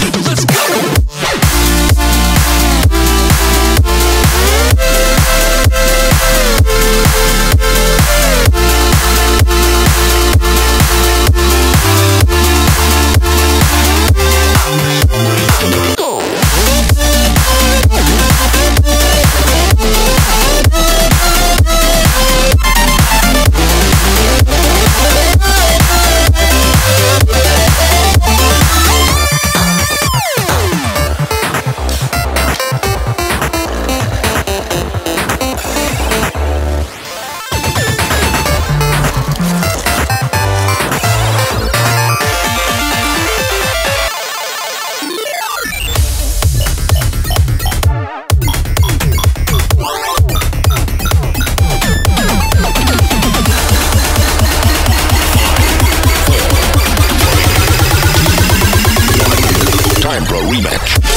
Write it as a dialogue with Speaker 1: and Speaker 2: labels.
Speaker 1: Let's go. A Rematch.